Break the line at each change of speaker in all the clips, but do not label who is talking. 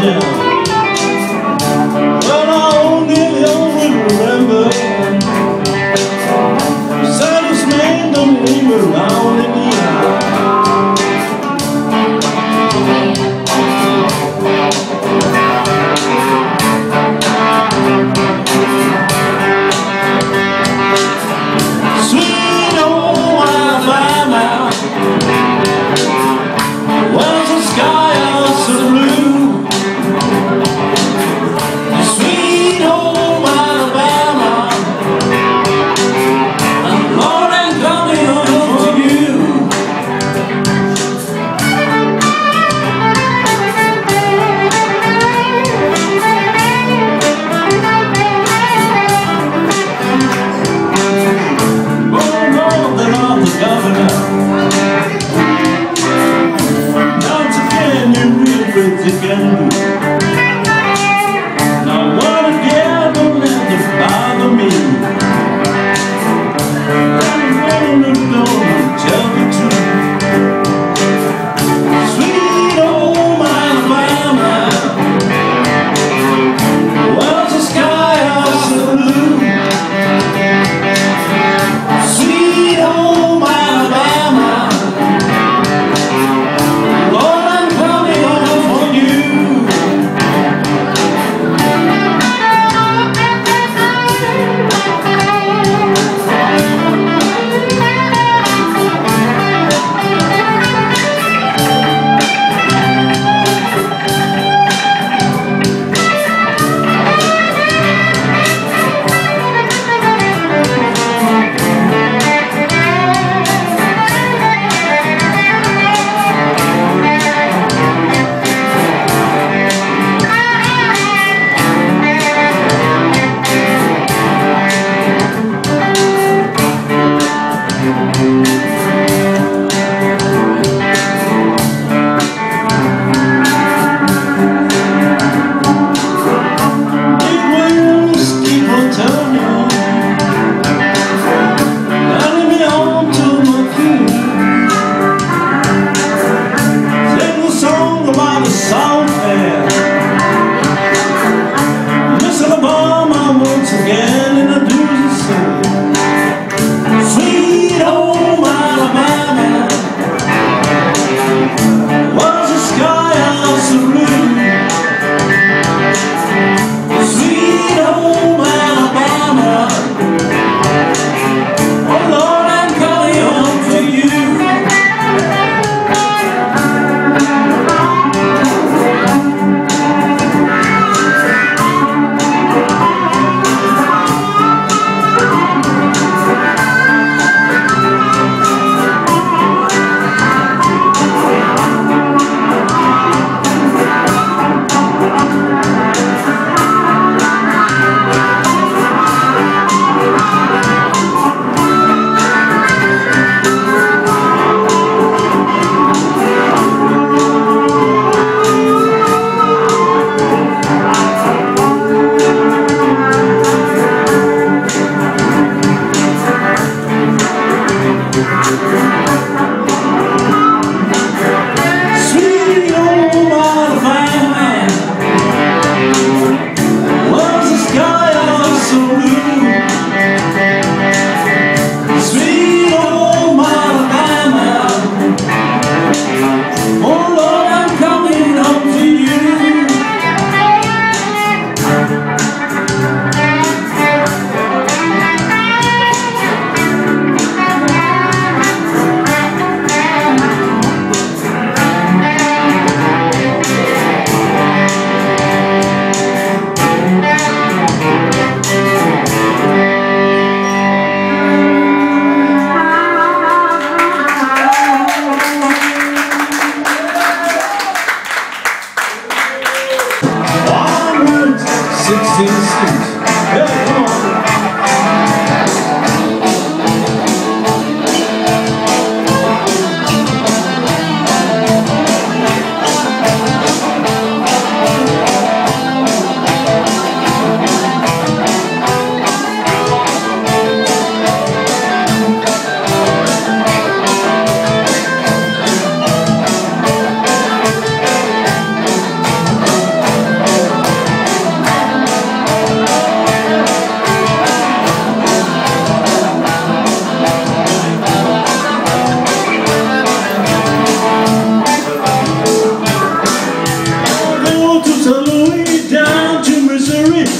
Yeah.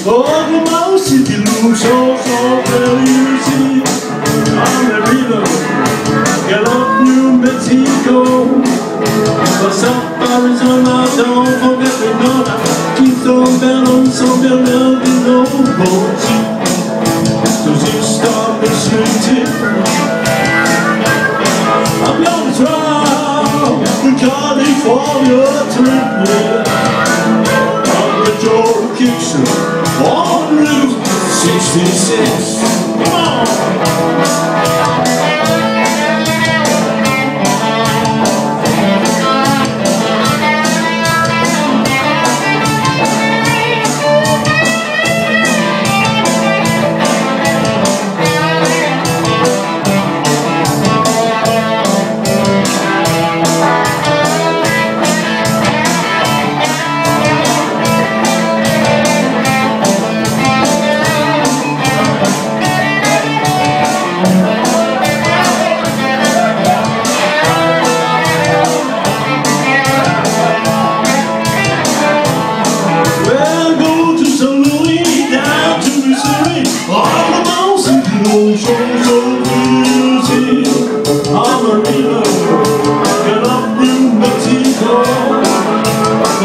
For the most it looks so so easy New Mexico For South Arizona Don't forget the Nona Keep so bell on so bell There'll be no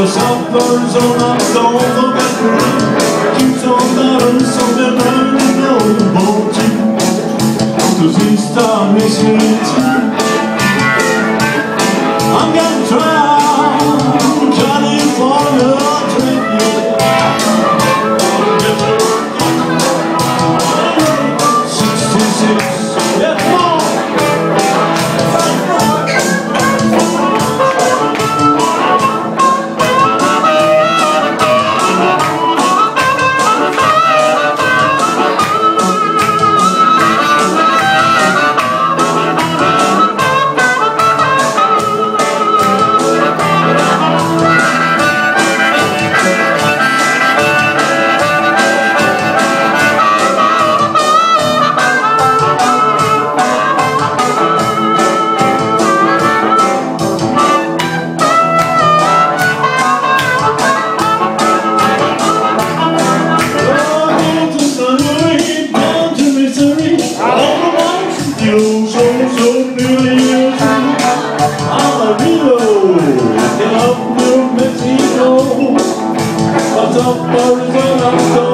South Arizona, don't forget the rain Keeps on better, so they're burning no this time is up Arizona, don't forget me